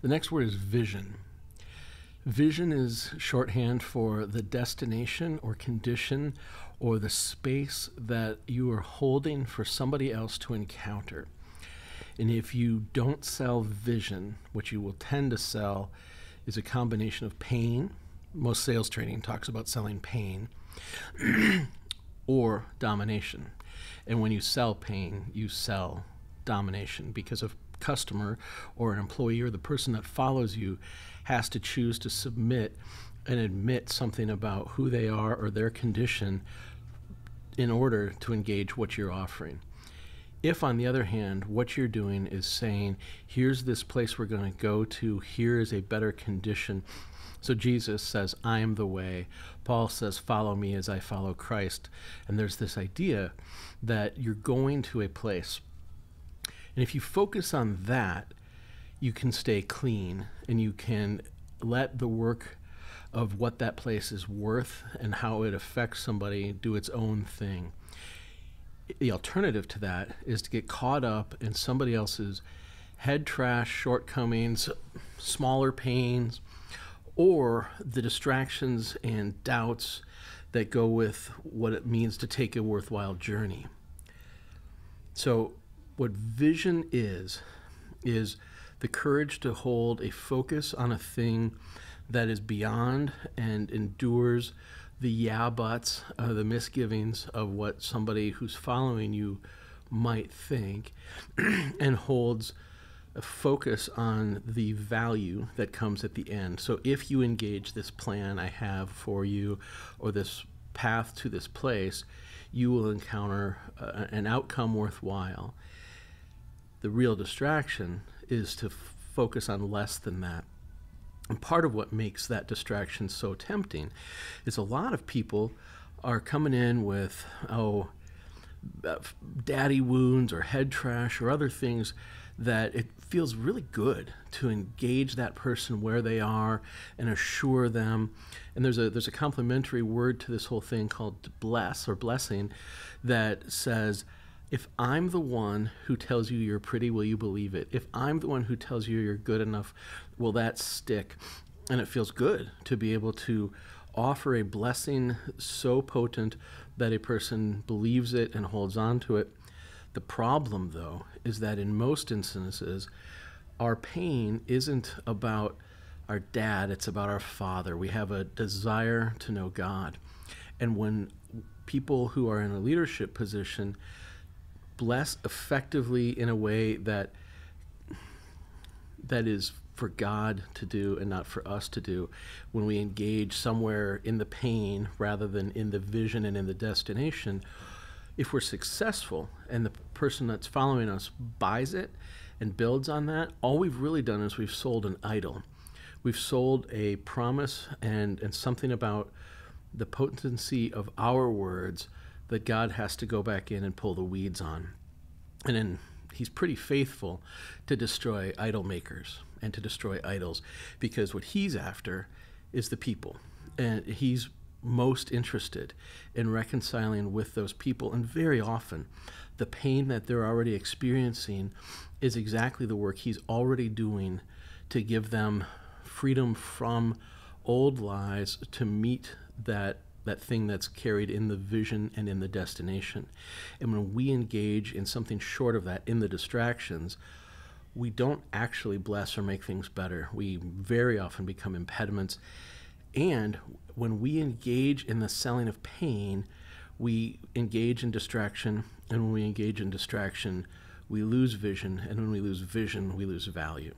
The next word is vision. Vision is shorthand for the destination or condition or the space that you are holding for somebody else to encounter. And if you don't sell vision, what you will tend to sell is a combination of pain. Most sales training talks about selling pain or domination. And when you sell pain, you sell domination because a customer or an employee or the person that follows you has to choose to submit and admit something about who they are or their condition in order to engage what you're offering. If, on the other hand, what you're doing is saying, here's this place we're going to go to, here is a better condition. So Jesus says, I am the way. Paul says, follow me as I follow Christ. And there's this idea that you're going to a place. And if you focus on that, you can stay clean and you can let the work of what that place is worth and how it affects somebody do its own thing. The alternative to that is to get caught up in somebody else's head trash, shortcomings, smaller pains, or the distractions and doubts that go with what it means to take a worthwhile journey. So, what vision is, is the courage to hold a focus on a thing that is beyond and endures the yeah buts, uh, the misgivings of what somebody who's following you might think, and holds a focus on the value that comes at the end. So if you engage this plan I have for you or this path to this place, you will encounter uh, an outcome worthwhile. The real distraction is to f- focus on less than that. And part of what makes that distraction so tempting is a lot of people are coming in with, oh, uh, daddy wounds or head trash or other things that it feels really good to engage that person where they are and assure them. And there's a there's a complementary word to this whole thing called bless or blessing that says if I'm the one who tells you you're pretty, will you believe it? If I'm the one who tells you you're good enough, will that stick? And it feels good to be able to offer a blessing so potent that a person believes it and holds on to it. The problem, though, is that in most instances, our pain isn't about our dad, it's about our father. We have a desire to know God. And when people who are in a leadership position bless effectively in a way that that is for God to do and not for us to do. When we engage somewhere in the pain rather than in the vision and in the destination if we're successful and the person that's following us buys it and builds on that all we've really done is we've sold an idol. We've sold a promise and and something about the potency of our words that God has to go back in and pull the weeds on. And then he's pretty faithful to destroy idol makers and to destroy idols because what he's after is the people. And he's most interested in reconciling with those people. And very often, the pain that they're already experiencing is exactly the work he's already doing to give them freedom from old lies to meet that that thing that's carried in the vision and in the destination. And when we engage in something short of that, in the distractions, we don't actually bless or make things better. We very often become impediments. And when we engage in the selling of pain, we engage in distraction. And when we engage in distraction, we lose vision. And when we lose vision, we lose value.